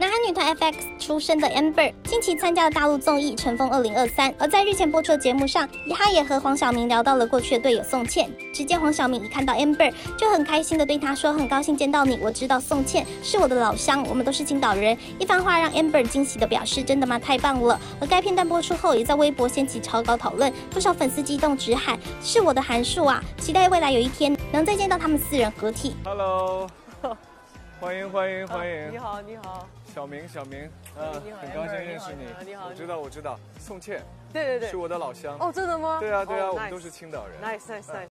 男韩女团 FX 出身的 Amber 近期参加了大陆综艺《乘风二零二三》，而在日前播出的节目上，她也和黄晓明聊到了过去的队友宋茜。只见黄晓明一看到 Amber 就很开心的对她说：“很高兴见到你，我知道宋茜是我的老乡，我们都是青岛人。”一番话让 Amber 惊喜的表示：“真的吗？太棒了！”而该片段播出后，也在微博掀起超高讨论，不少粉丝激动直喊：“是我的韩束啊！”期待未来有一天能再见到他们四人合体。Hello，欢迎欢迎欢迎！你好，你好，小明小明，嗯你好，很高兴认识你你好你好。我知道我知道，宋茜对对对是，我的老乡。哦，真的吗？对啊对啊，哦我们都是青岛人。nice nice nice。